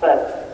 对。